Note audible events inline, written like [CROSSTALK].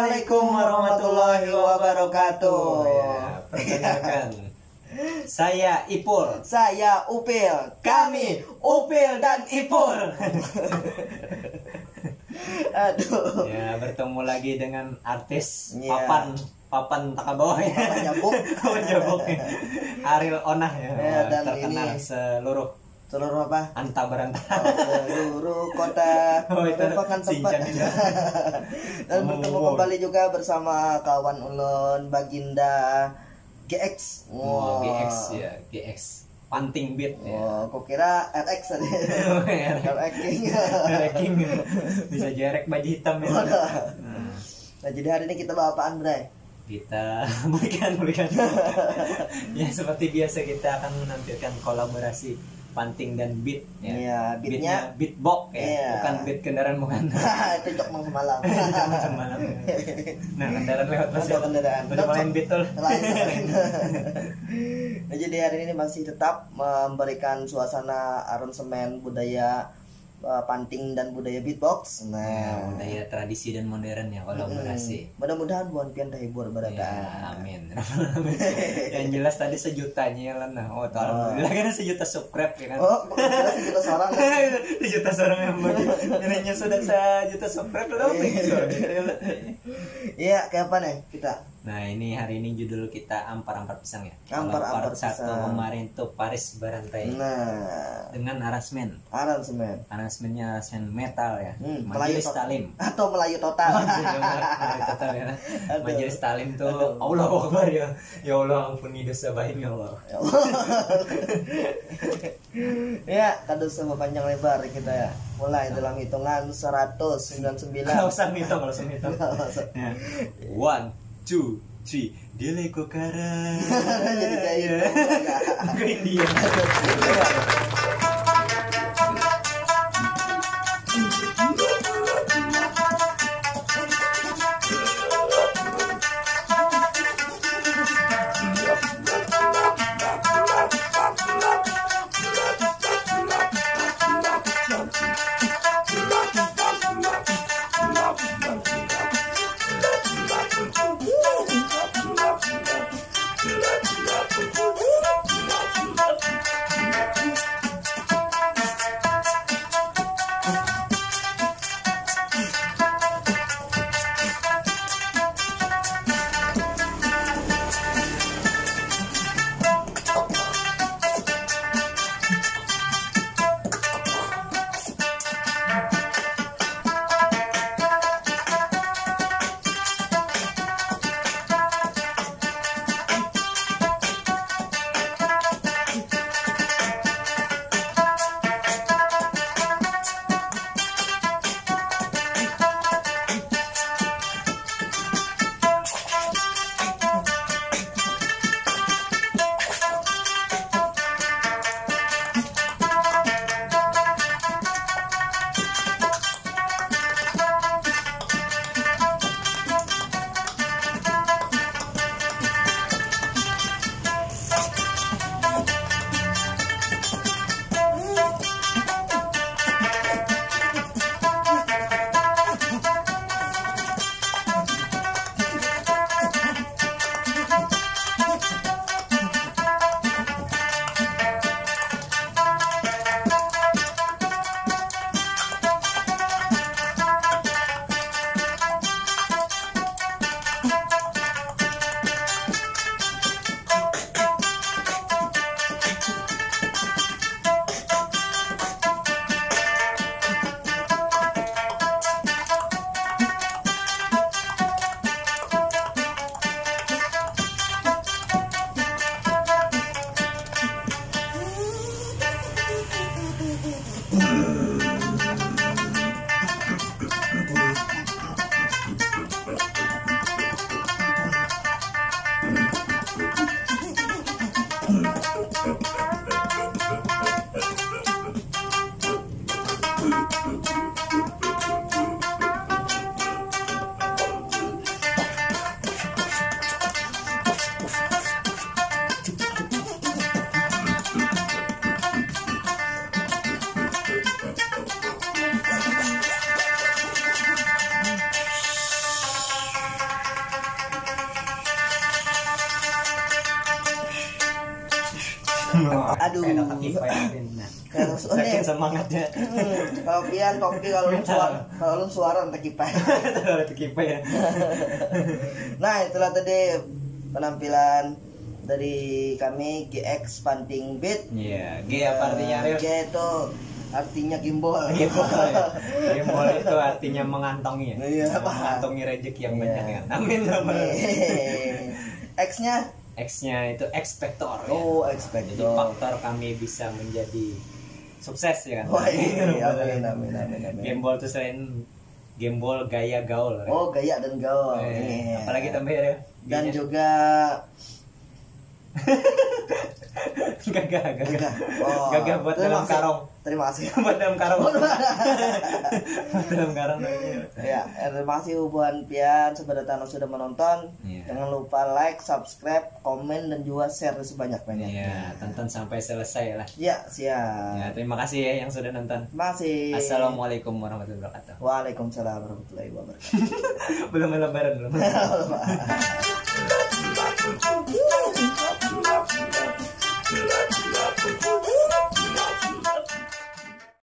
Assalamualaikum warahmatullahi wabarakatuh. Oh, ya, perkenalkan. [LAUGHS] Saya Ipul. Saya Upil. Kami Upil dan Ipul. [LAUGHS] Aduh. Ya, bertemu lagi dengan artis Iya. Papan Papan Takabawa ya. Papan Jabuk. [LAUGHS] Papan Jabuk ya. Ariel Onah ya. Ya, dan terkenal ini- seluruh Seluruh apa? anta berantara. Seluruh kota [LAUGHS] Oh, itu merupakan tempat. Shinchan juga. [LAUGHS] dan Oh, bertemu wow. kembali juga bersama kawan ulun Baginda GX. Oh, Wah. GX ya, GX. Panting beat ya. Wah, kok kira RX tadi. RX King. Ranking bisa jerek baju hitam ya. Hmm. Nah, jadi hari ini kita bawa apaan, Bray? kita [LAUGHS] berikan berikan ya seperti biasa kita akan menampilkan kolaborasi panting dan beat ya. Iya, beatnya- beatbox ya. Iya. bukan beat kendaraan bukan itu cok mang semalam. Jangan semalam nah kendaraan lewat masih Ada kendaraan. udah main beat tuh jadi hari ini masih tetap memberikan suasana aransemen budaya uh, panting dan budaya beatbox. ya, Nah, budaya tradisi dan modern ya kolaborasi Hmm. Mudah-mudahan buan pian terhibur Ya, berada. amin. [LAUGHS] yang jelas tadi sejutanya lah nah. Oh, tuh, alhamdulillah kan sejuta subscribe ya kan. Oh, sejuta seorang. [LAUGHS] sejuta seorang yang bagi nilainya sudah sejuta subscribe loh. Iya, kayak apa nih kita? Nah ini hari ini judul kita ampar-ampar pisang ya. Ampar-ampar part satu pisang. kemarin tuh Paris Barantai Nah, dengan aransemen. aransemen. Aransemennya aransemen metal ya. Hmm, Melayu Majelis Talim. [LAUGHS] atau Melayu total. Melayu total ya. [LAUGHS] Majelis Talim tuh Aduh. Allah Akbar ya. Ya Allah ampuni dosa baik ya Allah. ya, kado [LAUGHS] semua panjang lebar kita ya. Mulai dalam hitungan 199. Kalau usah ngitung, kalau usah ngitung. Ya. One, two, three. Dile kokara. Jadi kayak Ya. India. Aduh. Kayak dapat ya, [LAUGHS] Vin. Nah, saking aneh. semangatnya. Hmm, kalau pian topi kalau lu suara kalau lu suara entek kipai. Terlalu IPA ya. [LAUGHS] Nah, itulah tadi penampilan dari kami GX Panting Beat. Iya, G apa artinya Eh, Ril? G itu artinya gimbal. Gimbal ya. [LAUGHS] Gimbal itu artinya mengantongi ya. Iya, mengantongi rezeki yang Iya. banyak ya. Amin amin. X-nya X-nya itu expector ya. oh Jadi expector. faktor kami bisa menjadi sukses ya kan. Wah, iya, amin amin amin amin. Gembol itu selain gembol gaya gaul. Ril. Oh, gaya dan gaul. Eh, Iya. Apalagi tambah ya. dan juga gagah gagah. gagah. Oh, Gagah buat terima dalam kasih. karung. Terima kasih. [LAUGHS] buat dalam karung. buat dalam karung [LAUGHS] ya, terima kasih Buan Pian sebenarnya sudah menonton. Iya. Jangan lupa like, subscribe, komen dan juga share sebanyak-banyaknya. Iya, tonton sampai selesai lah. Ya, siap. Ya, terima kasih ya yang sudah nonton. Kasih. Assalamualaikum warahmatullahi wabarakatuh. Waalaikumsalam warahmatullahi wabarakatuh. [LAUGHS] belum lebaran belum.